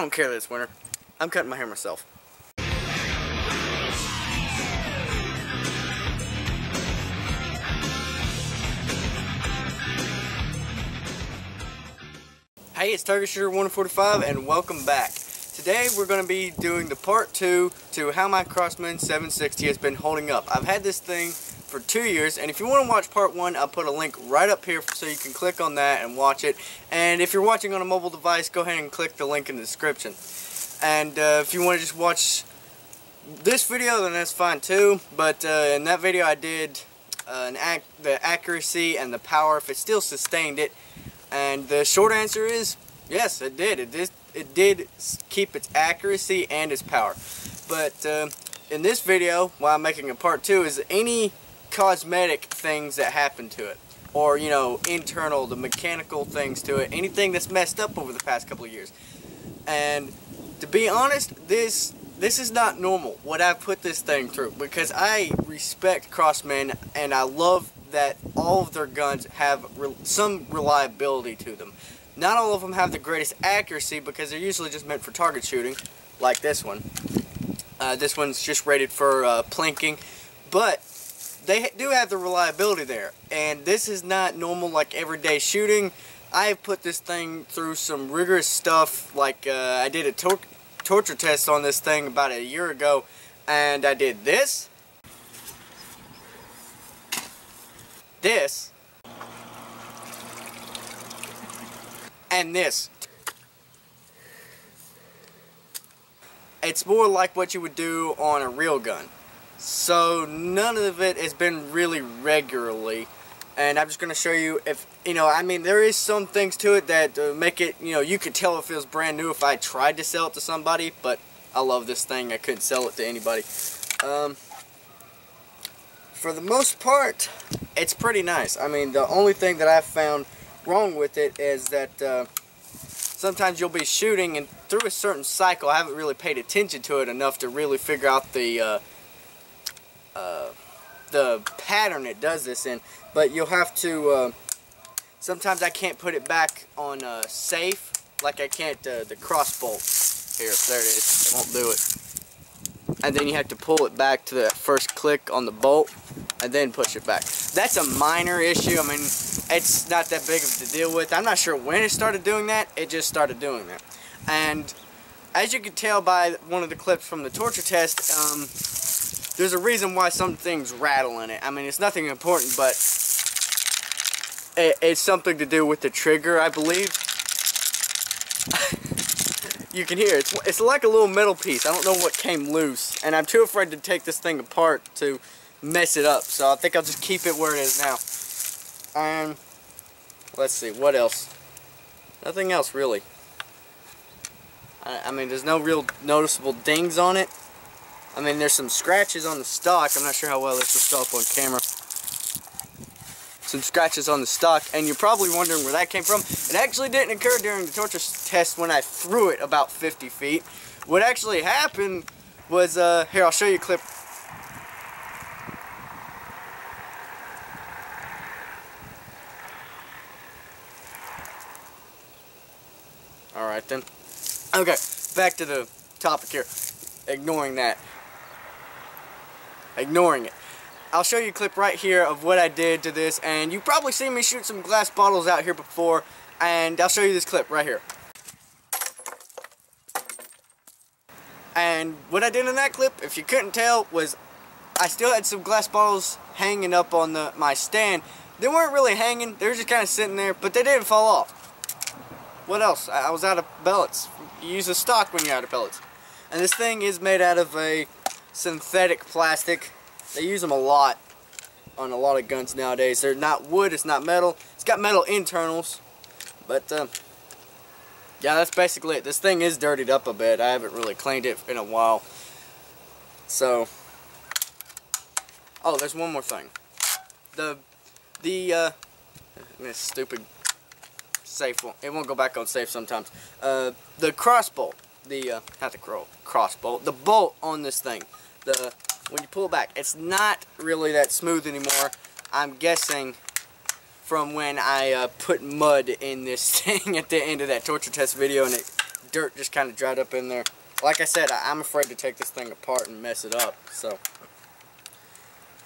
don't care that it's winter. I'm cutting my hair myself. Hey, it's Target Shooter 145 and welcome back. Today we're going to be doing the part 2 to how my Crosman 760 has been holding up. I've had this thing for two years and if you want to watch part 1 I'll put a link right up here so you can click on that and watch it. And if you're watching on a mobile device go ahead and click the link in the description. And uh, if you want to just watch this video then that's fine too. But uh, in that video I did uh, ac the accuracy and the power if it still sustained it and the short answer is yes, it did. It did, it did keep its accuracy and its power. But uh, in this video, why I'm making a part two, is any cosmetic things that happen to it. Or, you know, internal, the mechanical things to it. Anything that's messed up over the past couple of years. And to be honest, this this is not normal, what I've put this thing through. Because I respect Crosman and I love that all of their guns have re some reliability to them. Not all of them have the greatest accuracy because they're usually just meant for target shooting, like this one. Uh, this one's just rated for uh, plinking, but they do have the reliability there. And this is not normal like everyday shooting. I have put this thing through some rigorous stuff, like uh, I did a tor torture test on this thing about a year ago, and I did this, this, and this. It's more like what you would do on a real gun. So none of it has been really regularly. And I'm just going to show you if, you know, I mean, there is some things to it that uh, make it, you know, you could tell if it was brand new if I tried to sell it to somebody. But I love this thing. I couldn't sell it to anybody. Um, for the most part, it's pretty nice. I mean, the only thing that I've found wrong with it is that uh, sometimes you'll be shooting and through a certain cycle, I haven't really paid attention to it enough to really figure out the uh, the pattern it does this in. But you'll have to, uh, sometimes I can't put it back on uh, safe, like I can't uh, the cross bolt. Here, there it is. it won't do it and then you have to pull it back to the first click on the bolt and then push it back. That's a minor issue. I mean, it's not that big of to deal with. I'm not sure when it started doing that. It just started doing that. And as you can tell by one of the clips from the torture test, um, there's a reason why some things rattle in it. I mean, it's nothing important, but it, it's something to do with the trigger, I believe. you can hear it's it's like a little metal piece. I don't know what came loose, and I'm too afraid to take this thing apart to mess it up. So I think I'll just keep it where it is now. And let's see what else. Nothing else really. I, I mean, there's no real noticeable dings on it. I mean, there's some scratches on the stock. I'm not sure how well this will show up on camera some scratches on the stock and you're probably wondering where that came from. It actually didn't occur during the torture test when I threw it about 50 feet. What actually happened was, uh, here I'll show you a clip. Alright then. Okay, back to the topic here. Ignoring that. Ignoring it. I'll show you a clip right here of what I did to this and you've probably seen me shoot some glass bottles out here before and I'll show you this clip right here. And what I did in that clip, if you couldn't tell, was I still had some glass bottles hanging up on the my stand. They weren't really hanging, they were just kind of sitting there, but they didn't fall off. What else? I was out of pellets. You use a stock when you're out of pellets. And this thing is made out of a synthetic plastic they use them a lot on a lot of guns nowadays. They're not wood, it's not metal. It's got metal internals. But, uh, yeah, that's basically it. This thing is dirtied up a bit. I haven't really cleaned it in a while. So, oh, there's one more thing. The, the, uh, this stupid safe won't, it won't go back on safe sometimes. Uh, the cross bolt, the, uh, not the cross bolt, the bolt on this thing. The when you pull back, it's not really that smooth anymore. I'm guessing from when I uh, put mud in this thing at the end of that torture test video and it dirt just kind of dried up in there. Like I said, I, I'm afraid to take this thing apart and mess it up. So,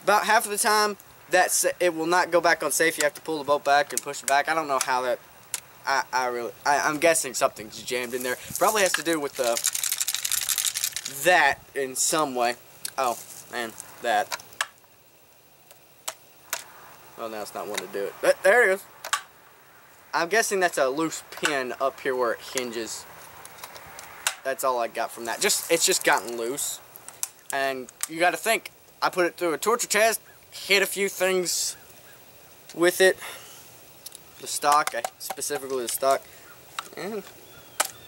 about half of the time, that it will not go back on safe. You have to pull the boat back and push it back. I don't know how that. I, I really. I, I'm guessing something's jammed in there. Probably has to do with the that in some way. Oh man, that. Well, now it's not one to do it. But there it is. I'm guessing that's a loose pin up here where it hinges. That's all I got from that. Just It's just gotten loose. And you got to think, I put it through a torture test, hit a few things with it. The stock, specifically the stock. And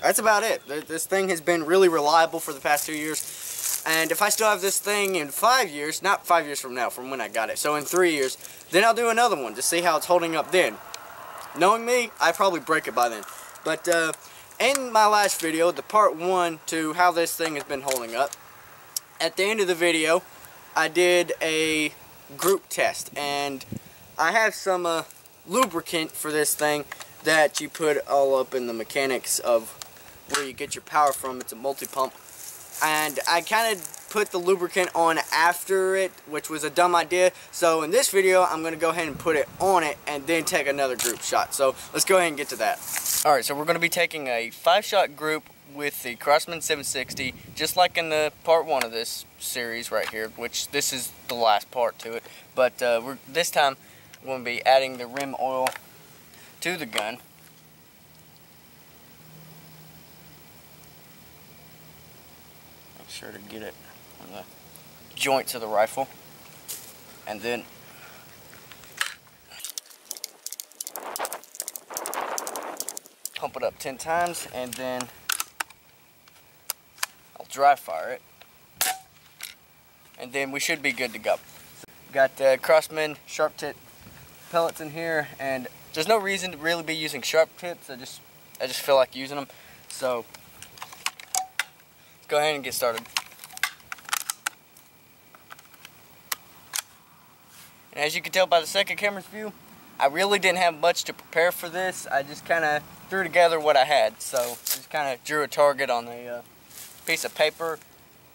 that's about it. This thing has been really reliable for the past two years. And if I still have this thing in five years, not five years from now, from when I got it, so in three years, then I'll do another one to see how it's holding up then. Knowing me, I probably break it by then. But uh, in my last video, the part one to how this thing has been holding up, at the end of the video, I did a group test. And I have some uh, lubricant for this thing that you put all up in the mechanics of where you get your power from. It's a multi-pump. And I kind of put the lubricant on after it, which was a dumb idea. So in this video, I'm going to go ahead and put it on it and then take another group shot. So let's go ahead and get to that. Alright, so we're going to be taking a five shot group with the Crosman 760, just like in the part one of this series right here, which this is the last part to it. But uh, we're, this time, to be adding the Rem Oil to the gun. Make sure to get it on the joint of the rifle. And then pump it up 10 times and then I'll dry fire it. And then we should be good to go. Got the Crosman sharp tip pellets in here and there's no reason to really be using sharp tips. I just I just feel like using them. So let's go ahead and get started. And as you can tell by the second camera's view, I really didn't have much to prepare for this. I just kind of threw together what I had. So just kind of drew a target on a uh, piece of paper,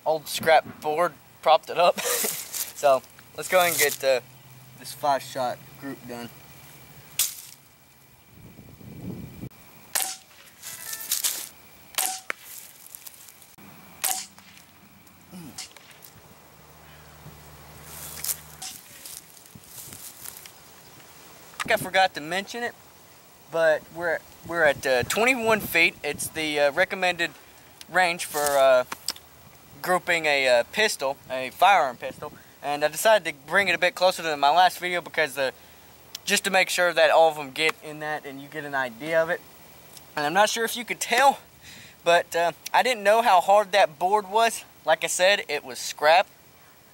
old scrap board, propped it up. so let's go ahead and get uh, this five shot group done. I forgot to mention it, but we're we're at uh, 21 feet. It's the uh, recommended range for uh, grouping a uh, pistol, a firearm pistol, and I decided to bring it a bit closer to my last video because uh, just to make sure that all of them get in that and you get an idea of it. And I'm not sure if you could tell, but uh, I didn't know how hard that board was. Like I said, it was scrap,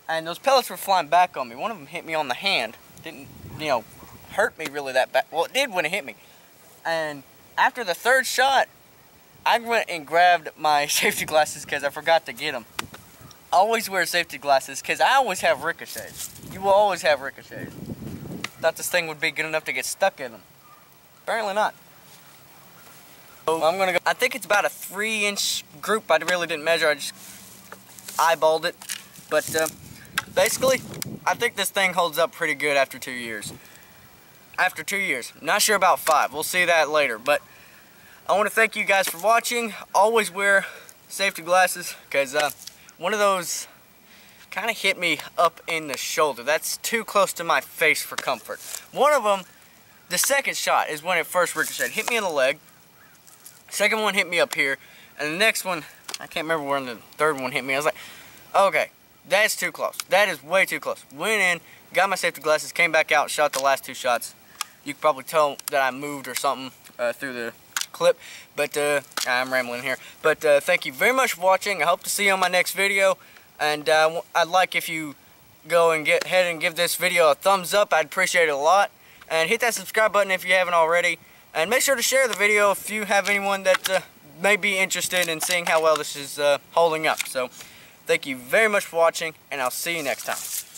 and those pellets were flying back on me. One of them hit me on the hand. Didn't, you know, hurt me really that bad. Well, it did when it hit me. And after the third shot, I went and grabbed my safety glasses because I forgot to get them. Always wear safety glasses because I always have ricochets. You will always have ricochets. Thought this thing would be good enough to get stuck in them. Apparently not. So I'm gonna go. I think it's about a three inch group. I really didn't measure. I just eyeballed it. But uh, basically, I think this thing holds up pretty good after two years after two years. Not sure about five. We'll see that later. But I want to thank you guys for watching. Always wear safety glasses because uh, one of those kind of hit me up in the shoulder. That's too close to my face for comfort. One of them, the second shot is when it first ricocheted. Hit me in the leg. Second one hit me up here. And the next one, I can't remember when the third one hit me. I was like, okay, that's too close. That is way too close. Went in, got my safety glasses, came back out, shot the last two shots you can probably tell that I moved or something uh, through the clip. But uh, I'm rambling here. But uh, thank you very much for watching. I hope to see you on my next video. And uh, I'd like if you go and get ahead and give this video a thumbs up. I'd appreciate it a lot. And hit that subscribe button if you haven't already. And make sure to share the video if you have anyone that uh, may be interested in seeing how well this is uh, holding up. So thank you very much for watching, and I'll see you next time.